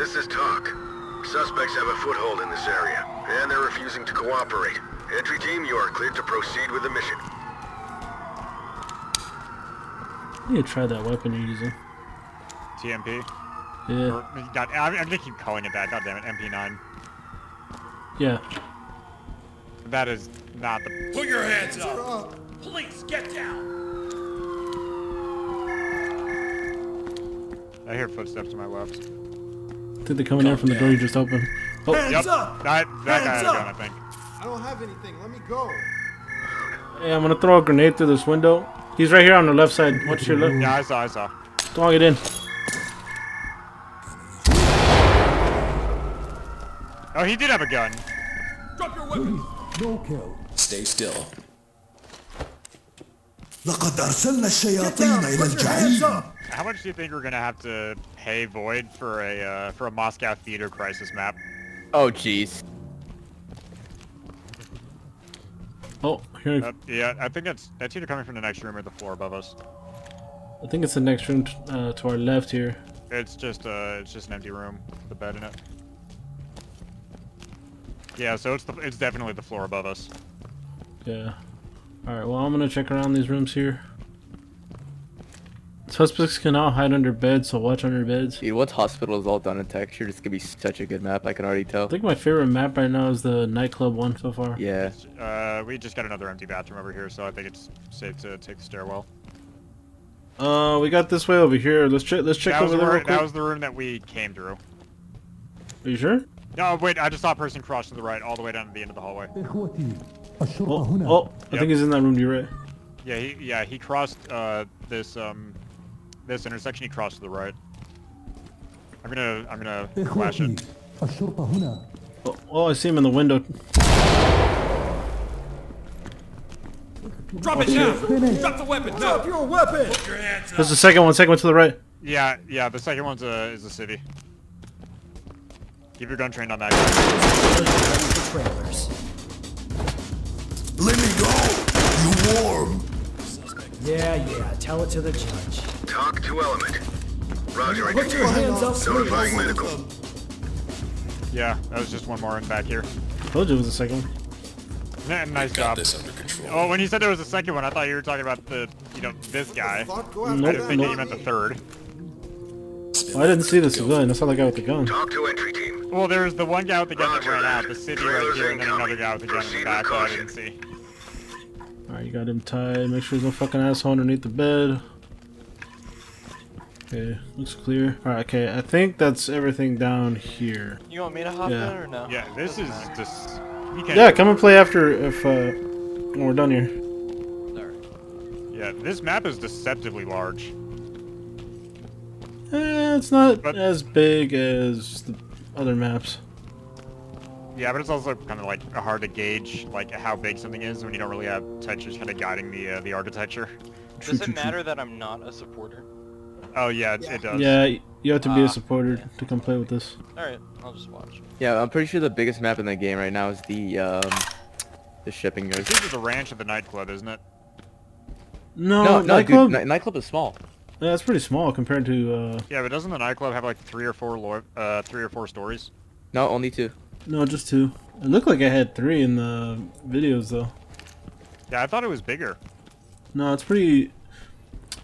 This is TOC. Suspects have a foothold in this area, and they're refusing to cooperate. Entry team, you are cleared to proceed with the mission. I need to try that weapon you're using. TMP. Yeah. Or, God, I'm, I'm gonna keep calling it that. God damn it, MP9. Yeah. That is not the. Put your hands up! Uh, police, get down! I hear footsteps to my left I think they're coming in from the door you just opened. Oh, Hands Yep. up! That that guy Hands had a up! gun, I think. I don't have anything. Let me go. hey, I'm gonna throw a grenade through this window. He's right here on the left side. Watch your left. Yeah, I saw, I saw. Throwing it in. Oh, he did have a gun. Drop your weapons! No kill. Stay still. لقد أرسلنا Get الشياطين down. إلى Put your hands الجحيم. up. How much do you think we're gonna have to pay Void for a uh, for a Moscow theater crisis map? Oh, jeez. Oh, here. Uh, yeah, I think that's that's either coming from the next room or the floor above us. I think it's the next room t- uh, to our left here. It's just uh, it's just an empty room with a bed in it. Yeah, so it's the it's definitely the floor above us. Yeah. Alright, well, I'm gonna check around these rooms here. Suspects can now hide under beds, so watch under beds. Dude, once Hospital is all done in texture? it's gonna be such a good map, I can already tell. I think my favorite map right now is the nightclub one so far. Yeah. Uh, we just got another empty bathroom over here, so I think it's safe to take the stairwell. Uh, we got this way over here. Let's check. Let's check that over the there. Room, that was the room that we came through. Are you sure? No, wait. I just saw a person cross to the right, all the way down to the end of the hallway. Oh, oh I yep. think he's in that room. You're right. Yeah, he, yeah, he crossed uh, this um, this intersection, you cross to the right. I'm gonna, I'm gonna flash it. Oh, oh, I see him in the window. Drop it now! Drop the weapon! Now. Drop your weapon! Put your hands up. There's the second one. Second one to the right. Yeah, yeah. The second one's a is a city. Keep your gun trained on that. Let me go! You warm! Yeah, yeah. Tell it to the judge. TOC to Element. Roger, Put entry your team. hands up, Notifying medical. Yeah, that was just one more in back here. Told you it was the second one. Nah, nice Got job. this under control. Oh, when you said there was a second one, I thought you were talking about the you know this guy. Thought go I after Nope, didn't think nope. you meant the third. Oh, I didn't see the civilian. That's saw the guy with the gun. TOC to entry team. Well, there was the one guy with the gun that Roger ran out, the city Trailers right here, and then another guy with the gun in the back that I didn't see. Alright, you got him tied. Make sure there's no fucking asshole underneath the bed. Okay, looks clear. Alright, okay, I think that's everything down here. You want me to hop Yeah. in or no? Yeah, this is just. You can't. Yeah, come and play after if uh when we're done here. Sorry. Yeah, this map is deceptively large. Eh, it's not But- as big as the other maps. Yeah, but it's also kind of like hard to gauge like how big something is when you don't really have textures kind of guiding the uh, the architecture. Does it matter that I'm not a supporter? Oh yeah, it, it does. Yeah, you have to be Ah. a supporter to come play with this. Alright, I'll just watch. Yeah, I'm pretty sure the biggest map in the game right now is the um the shipping yard. This is the ranch of the nightclub, isn't it? No, No, no, nightclub. dude, nightclub is small. yeah, it's pretty small compared to. uh Yeah, but doesn't the nightclub have like three or four lo- uh three or four stories? No, only two. No, just two. It looked like I had three in the videos though. Yeah, I thought it was bigger. No, it's pretty.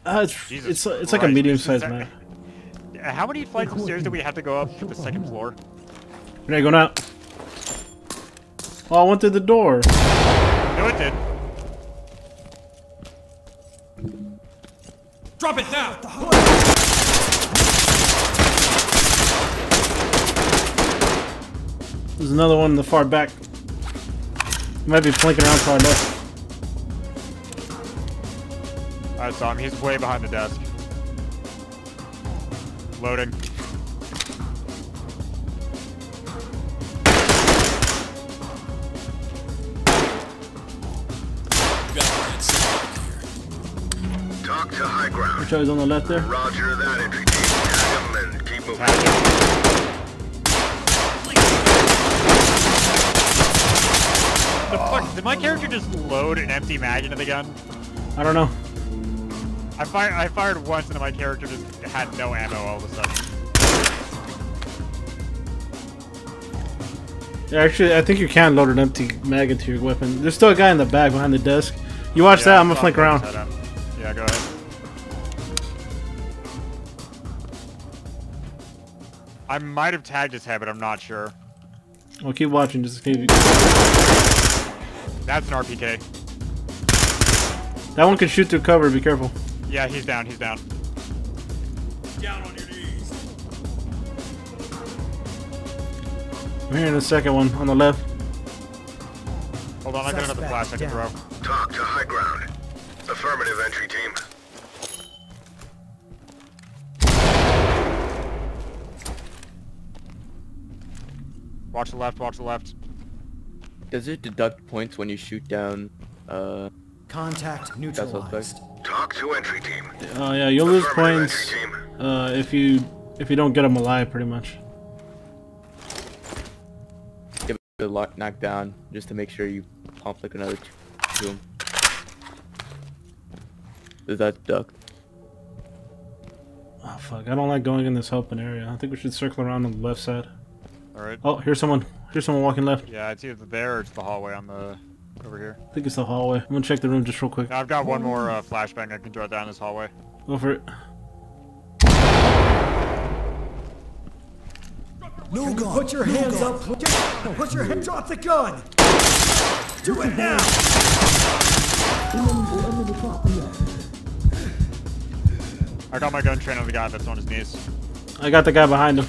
Uh, it's Jesus it's it's like a medium-sized this is- map. How many flights of stairs do we have to go up to the second floor? Renee, going out. Oh, I went through the door. No, it did. Drop it down! There's another one in the far back. Might be flanking around to our left. I saw him. He's way behind the desk. Loading. TOC to high ground. Which is on the left there? Roger that, entry team. And keep moving. The fuck? Did my character just load an empty mag into the gun? I don't know. I fired. I fired once, and my character just had no ammo all of a sudden. Yeah, actually, I think you can load an empty mag into your weapon. There's still a guy in the back behind the desk. You watch that, I'm gonna flank around. Yeah, go ahead. I might have tagged his head, but I'm not sure. I'll keep watching just in case. you- That's an RPK. That one can shoot through cover, be careful. Yeah, he's down, he's down. Down on your knees. I'm hearing the second one on the left. Hold on, I got another Suspect flash I can down. throw. TOC to high ground. Affirmative entry team. Watch the left, watch the left. Does it deduct points when you shoot down? Uh, Contact neutralized. TOC to entry team. Oh yeah, you'll lose points uh, if you if you don't get them alive, pretty much. give it a lock knockdown just to make sure you pump like another two to 'em. Does that duck? Oh fuck, I don't like going in this open area. I think we should circle around on the left side. Alright. Oh, here's someone. Here's someone walking left. Yeah, it's either there or it's the hallway on the... over here. I think it's the hallway. I'm gonna check the room just real quick. Now, I've got one more uh, flashbang I can throw down this hallway. Go for it. No gun. Put your no hands gun. up. Put your, put your hand. Drop the gun. Do it now. I got my gun trained on the guy that's on his knees. I got the guy behind him.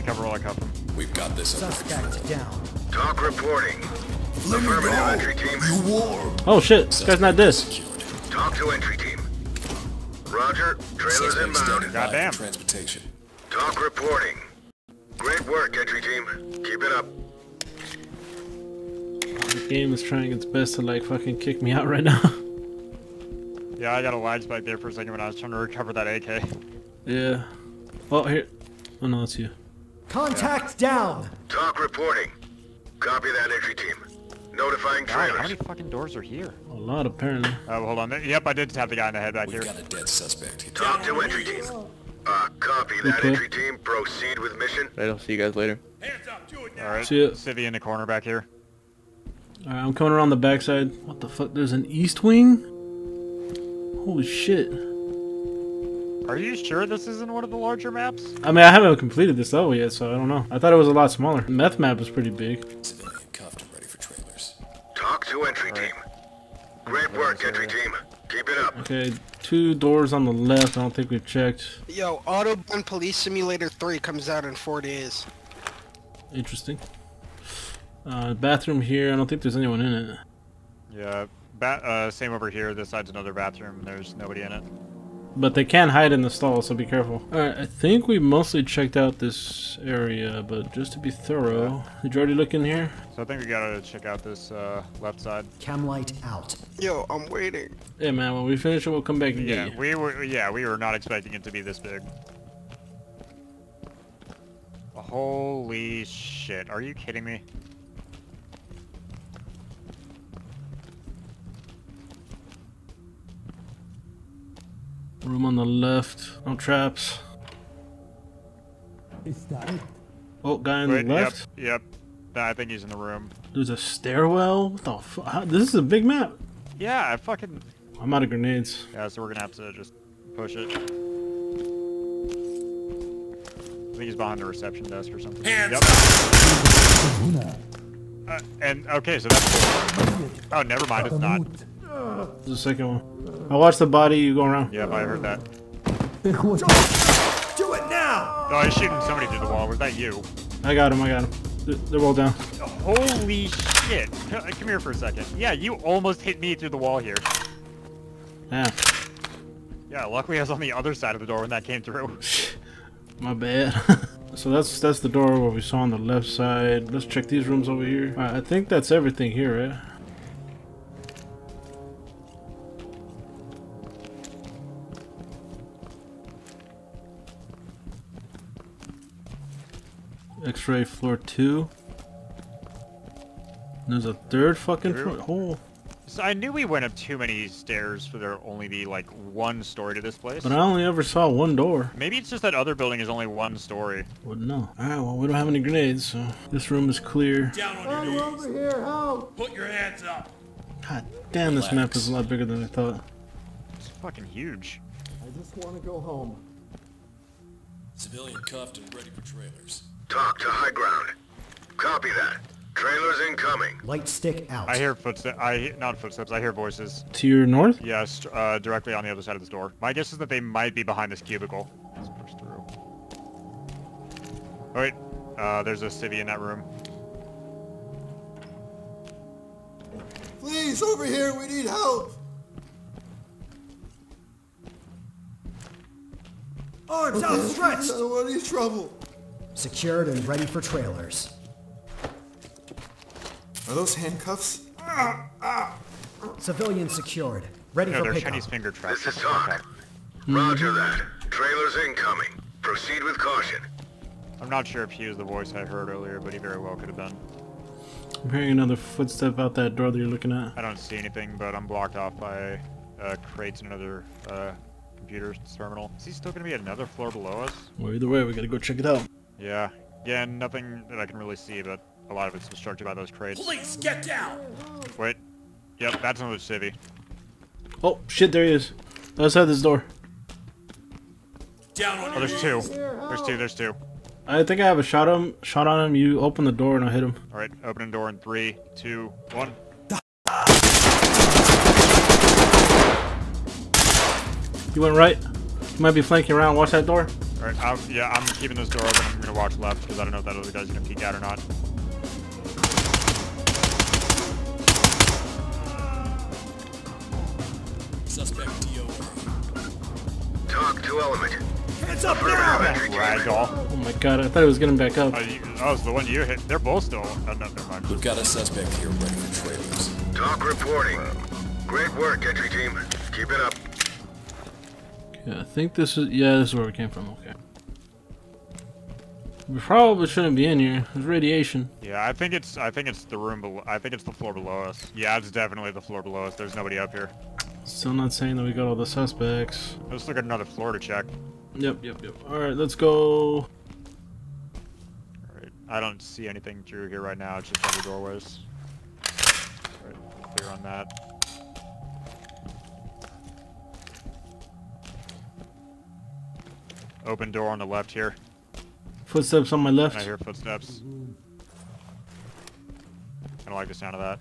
Me cover while I cuff him. We've got this. Suspect down. TOC reporting. Let me go. entry team. You warm. Oh shit, this guy's not this. Secured. TOC to entry team. Roger. Trailers inbound. standing by Goddamn. transportation. TOC reporting. Great work, entry team. Keep it up. The game is trying its best to like fucking kick me out right now. Yeah, I got a lag spike there for a second when I was trying to recover that AK. yeah. Oh here. Oh no, it's you. Contact down. TOC reporting. Copy that entry team. Notifying God, how many fucking doors are here? A lot apparently. Oh, hold on. Yep, I did tap the guy in the head back We've here. got a dead suspect. here. TOC to entry team. Uh, copy that entry team. Proceed with mission. Right, I'll see you guys later. Hands up, do Alright, See ya. Civvy in the corner back here. Alright, I'm coming around the backside. What the fuck? There's an east wing? Holy shit. Are you sure this isn't one of the larger maps? I mean, I haven't completed this level yet, so I don't know. I thought it was a lot smaller. The meth map is pretty big. Civilian cuffed and ready for trailers. TOC to entry team. Great work, entry team. Keep it up. Okay, two doors on the left. I don't think we've checked. Yo, Autobahn Police Simulator 3 comes out in four days. Interesting. Uh, bathroom here. I don't think there's anyone in it. Yeah, ba uh, same over here. This side's another bathroom. There's nobody in it. But they can hide in the stall, so be careful. Alright, I think we mostly checked out this area, but just to be thorough. Did you already look in here? So I think we gotta check out this uh, left side. Chem light out. Yo, I'm waiting. Yeah, man, when we finish it, we'll come back and Yeah, get you. we were. Yeah, we were not expecting it to be this big. Holy shit! Are you kidding me? Room on the left. No traps. Oh, guy on Wait, the left. Yep. Yep. Nah, I think he's in the room. There's a stairwell. What the fuck? This is a big map. Yeah, I fucking. I'm out of grenades. Yeah, so we're gonna have to just push it. I think he's behind the reception desk or something. Hands yep. Uh, and okay, so that's. Oh, never mind. It's not. There's the second one. I watched the body. You go around. Yeah, I heard that. Do it now. Oh, he's shooting somebody through the wall. Was that you? I got him. I got him. They're, they're all down. Holy shit! Come here for a second. Yeah, you almost hit me through the wall here. Yeah. Yeah, luckily I was on the other side of the door when that came through. My bad. so that's that's the door where we saw on the left side. Let's check these rooms over here. Alright, I think that's everything here, right? X-ray floor two. There's a third fucking hole. So I knew we went up too many stairs for there only be like one story to this place. But I only ever saw one door. Maybe it's just that other building is only one story. Wouldn't know. Alright, well, we don't have any grenades, so this room is clear. Down on your knees. Over here, help! Put your hands up. God damn, this map is a lot bigger than I thought. It's fucking huge. I just want to go home. Civilian cuffed and ready for trailers. TOC to high ground. Copy that. Trailers incoming. Light stick out. I hear footsteps. I he- not footsteps. I hear voices. To your north? Yes, uh, directly on the other side of this door. My guess is that they might be behind this cubicle. Let's push through. Oh wait, uh, there's a civvy in that room. Please, over here, we need help! Arms I outstretched. don't want any trouble. Secured and ready for trailers. Are those handcuffs? Civilian secured. Ready No, for they're pickup. Chinese finger traps. This is Shut the TOC. Roger that. Trailers incoming. Proceed with caution. I'm not sure if he was the voice I heard earlier, but he very well could have been. I'm hearing another footstep out that door that you're looking at. I don't see anything, but I'm blocked off by uh, crates and another uh, computer terminal. Is he still gonna be at another floor below us? Well, either way, we gotta go check it out. Yeah. Again, nothing that I can really see, but a lot of it's obstructed by those crates. Please get down. Wait. Yep, that's another civvy. Oh, shit, there he is. Outside this door. Down on Oh, there's two. There's two, there's two. I think I have a shot on him. Shot on him. You open the door and I hit him. Alright, opening door in three, two, one. You went right. You might be flanking around. Watch that door. Alright, I'm, yeah, I'm keeping this door open. I'm gonna watch left because I don't know if that other guy's gonna peek out or not. Suspect DOA. TOC to element. Hands up Affirmative now! entry team. Ragdoll. Oh my god, I thought he was getting back up. Oh, you, oh, it's the one you hit. They're both still. Oh, no, never mind. We've got a suspect here ready for trailers. TOC reporting. Great work, entry team. Keep it up. Yeah, I think this is. Yeah, this is where we came from. Okay. We probably shouldn't be in here. There's radiation. Yeah, I think it's I think it's the room below. I think it's the floor below us. Yeah, it's definitely the floor below us. There's nobody up here. Still not saying that we got all the suspects. Let's look at another floor to check. Yep, yep, yep. Alright, let's go. Alright, I don't see anything through here right now. It's just other doorways. Alright, clear on that. Open door on the left here. Footsteps on my And I hear footsteps. I don't like the sound of that.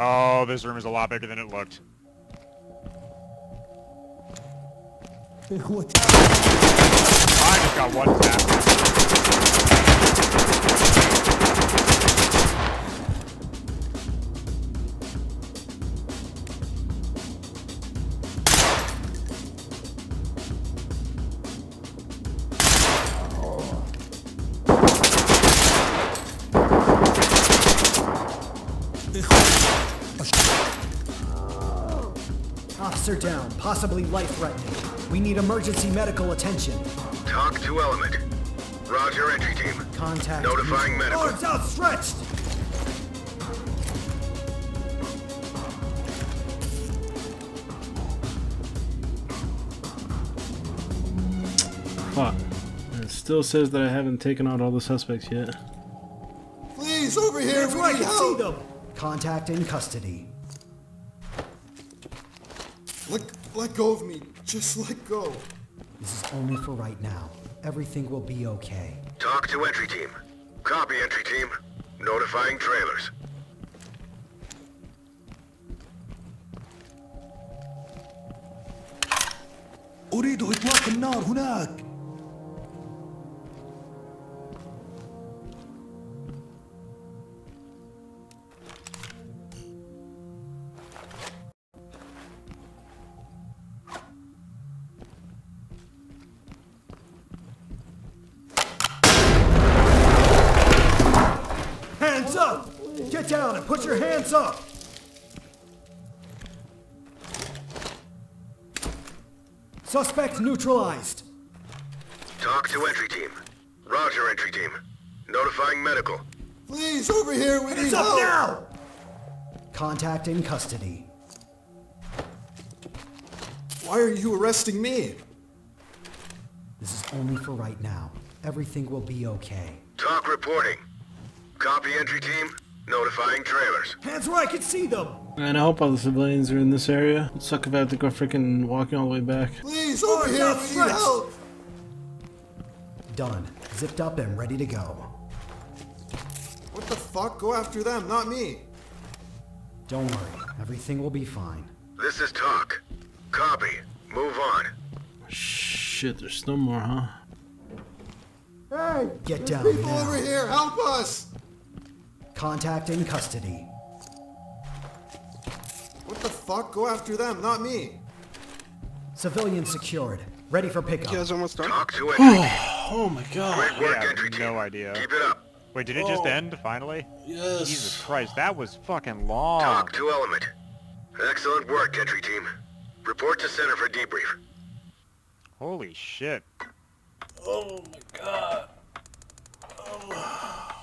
Oh, this room is a lot bigger than it looked. I just got one tap. Possibly life-threatening. We need emergency medical attention. TOC to element. Roger, entry team. Contact. Notifying medical. Arms outstretched. Fuck. It still says that I haven't taken out all the suspects yet. Please, over here, Hands we where I need can see them. Contact in custody. Let go of me. Just let go. This is only for right now. Everything will be okay. TOC to entry team. Copy entry team. Notifying trailers. أريد إطلاق النار هناك Hands up! Get down and put your hands up! Suspect neutralized. TOC to entry team. Roger, entry team. Notifying medical. Please, over here, we need Hands up help! now! Contact in custody. Why are you arresting me? This is only for right now. Everything will be okay. TOC reporting. Copy entry team. Notifying trailers. Hands where I can see them! And I hope all the civilians are in this area. It'd suck if I have to go freaking walking all the way back. Please, over here, not we need help! Done. Zipped up and ready to go. What the fuck? Go after them, not me. Don't worry. Everything will be fine. This is TOC. Copy. Move on. Shit, there's still more, huh? Hey! Get down People now. over here, help us! Contact in custody. What the fuck? Go after them, not me. Civilian secured. Ready for pickup. You guys almost done? TOC to entry team. Oh my god. Great work, Yeah, entry team. no idea. Keep it up. Wait, did it just Oh. end finally? Yes. Jesus Christ, that was fucking long. TOC to element. Excellent work, entry team. Report to center for debrief. Holy shit. Oh my god. Oh.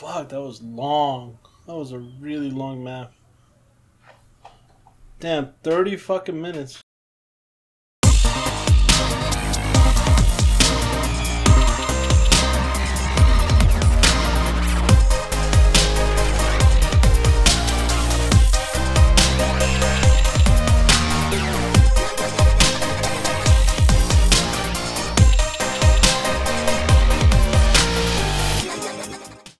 Fuck, that was long. That was a really long map. Damn, 30 fucking minutes.